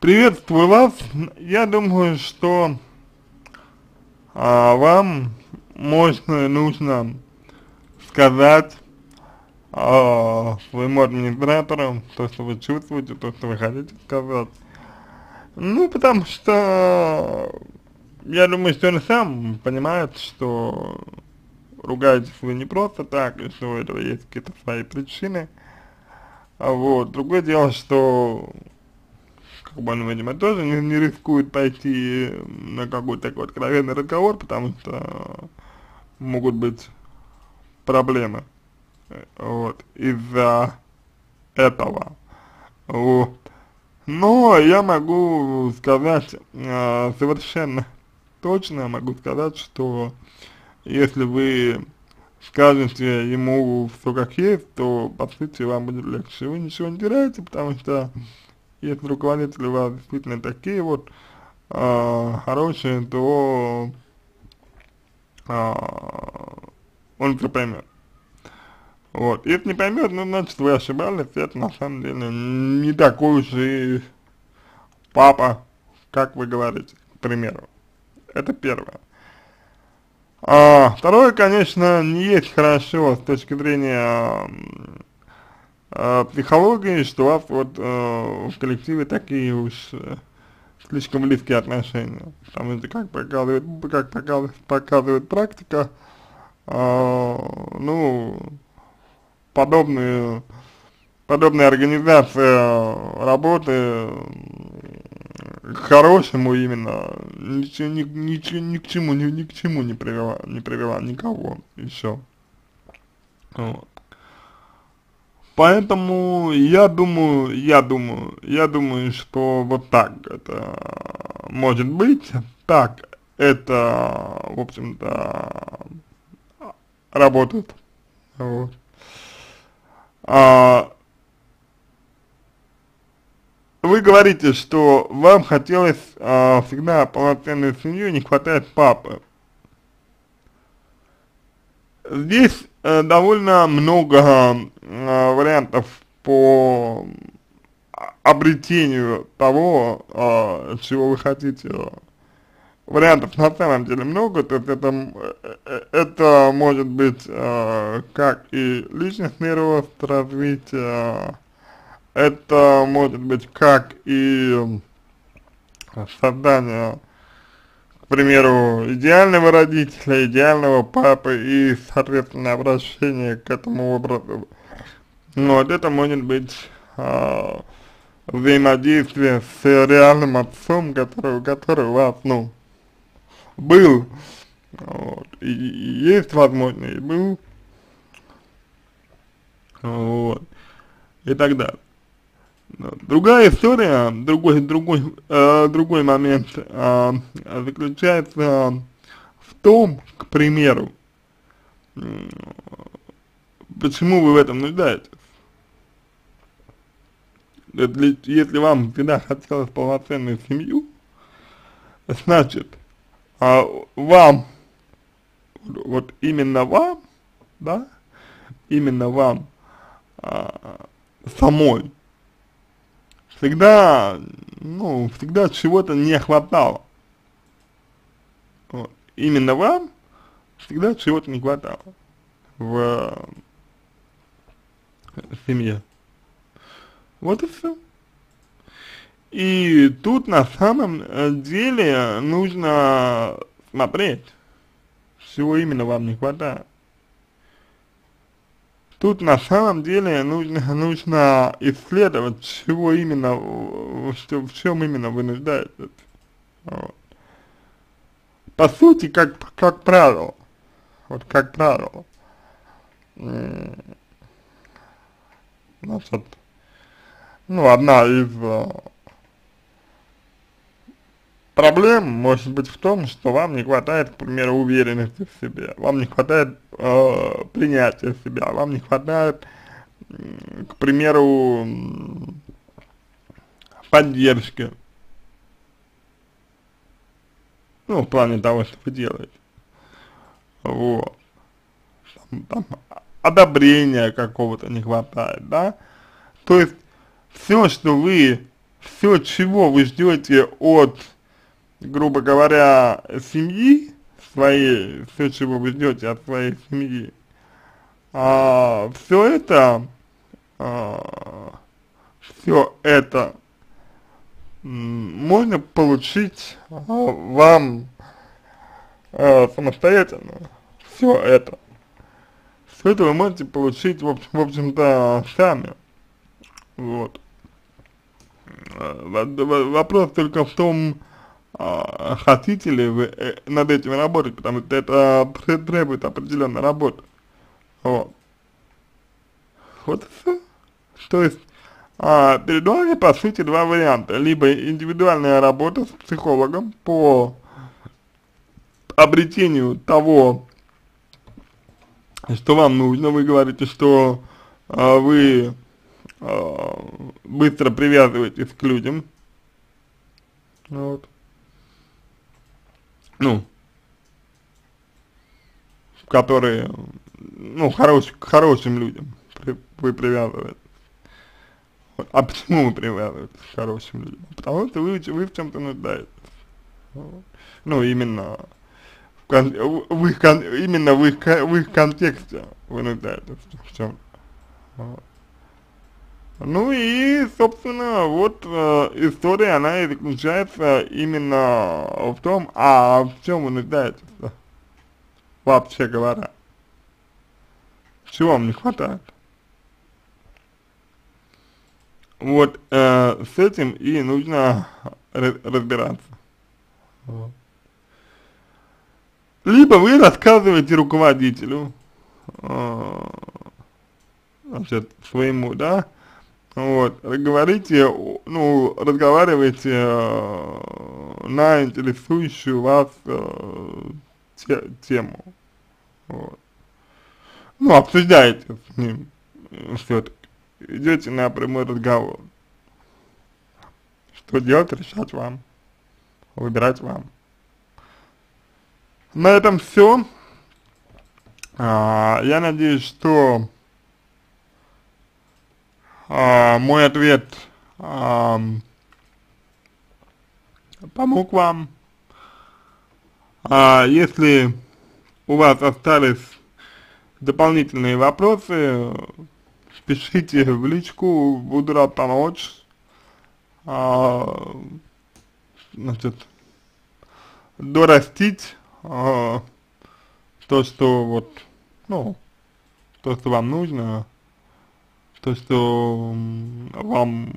Приветствую вас. Я думаю, что а, вам можно, нужно сказать а, своему администратору то, что вы чувствуете, то, что вы хотите сказать. Ну, потому что я думаю, что он сам понимает, что ругаетесь вы не просто так, и что у этого есть какие-то свои причины. А вот, другое дело, что он, видимо, тоже не, не рискует пойти на какой-то такой откровенный разговор, потому что могут быть проблемы, вот, из-за этого, вот. Но я могу сказать э, совершенно точно, могу сказать, что если вы скажете ему все как есть, то по сути вам будет легче. Вы ничего не теряете, потому что если руководители у вас действительно такие вот э, хорошие, то э, он все поймет. Вот. Если не поймет, ну, значит, вы ошибались, это на самом деле не такой уж и папа, как вы говорите, к примеру. Это первое. А, второе, конечно, не есть хорошо с точки зрения э, психологии, что у вас вот э, в коллективе такие уж э, слишком близкие отношения. Потому что, как показывает, как показывает, практика, э, ну, подобные, подобная организация работы к хорошему именно ни, ни, ни, ни к чему ни, ни к чему не привела не привела никого еще вот. Поэтому я думаю, я думаю, я думаю, что вот так это может быть, так это, в общем-то, работает. Вот. А, вы говорите, что вам хотелось а, всегда полноценную семью, не хватает папы. Здесь э, довольно много э, вариантов по обретению того, э, чего вы хотите. Вариантов на самом деле много, то есть это, э, э, это может быть э, как и личностный рост, развитие, это может быть как и создание к примеру, идеального родителя, идеального папы и, соответственно, обращение к этому образу. Но вот это может быть а, взаимодействие с реальным отцом, который, который у вас, ну, был, вот, и, и есть возможно, и был, вот, и так далее. Другая история, другой, другой, э, другой момент э, заключается в том, к примеру, э, почему вы в этом нуждаетесь. Если, вам всегда хотелось полноценную семью, значит, э, вам, вот именно вам, да, именно вам э, самой всегда, ну, всегда чего-то не хватало. Вот. Именно вам всегда чего-то не хватало в семье. Вот и все. И тут на самом деле нужно смотреть, чего именно вам не хватает. Тут на самом деле нужно, нужно исследовать, чего именно, что, в чем именно вы нуждаетесь. Вот. По сути, как, как правило, вот как правило, значит, ну, одна из проблем может быть в том, что вам не хватает, к примеру, уверенности в себе, вам не хватает э, принятия себя, вам не хватает, к примеру, поддержки, ну, в плане того, что вы делаете, вот, там, там одобрения какого-то не хватает, да, то есть все, что вы все, чего вы ждете от, грубо говоря, семьи своей, все, чего вы ждете от своей семьи, а, все это, а, все это можно получить а, вам а, самостоятельно. Все это. Все это вы можете получить, в общем-то, сами. Вот. Вопрос только в том, а, хотите ли вы э, над этим работать, потому что это требует определенной работы. Вот. Вот и все. То есть, а, перед вами, по сути, два варианта. Либо индивидуальная работа с психологом по обретению того, что вам нужно. Вы говорите, что а, вы а, быстро привязываетесь к людям. Вот. Ну, которые, ну, хорош, к хорошим людям вы привязываетесь. А почему вы привязываетесь к хорошим людям? Потому что вы, вы в чем-то нуждаетесь. Ну, именно в, в их, именно в их, в их контексте вы нуждаетесь в чем-то. Вот. Ну и, собственно, вот э, история, она и заключается именно в том, а в чем вы нуждаетесь, вообще говоря. Чего вам не хватает? Вот э, с этим и нужно разбираться. Либо вы рассказываете руководителю, э, значит, своему, да, вот, говорите, ну, разговаривайте э, на интересующую вас э, те, тему, вот. Ну, обсуждаете с ним все-таки, идете на прямой разговор. Что делать, решать вам, выбирать вам. На этом все. А, я надеюсь, что а, мой ответ а, помог вам. А, если у вас остались дополнительные вопросы, пишите в личку, буду рад помочь. А, значит, дорастить а, то, что вот, ну, то, что вам нужно, то, что вам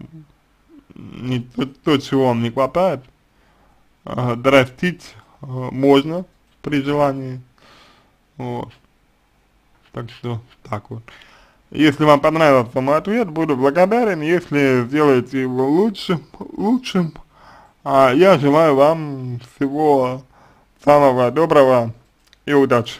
не то, то чего вам не хватает, а, дорастить а, можно при желании, вот. Так что так вот. Если вам понравился мой ответ, буду благодарен, если сделаете его лучшим, лучшим. А я желаю вам всего самого доброго и удачи.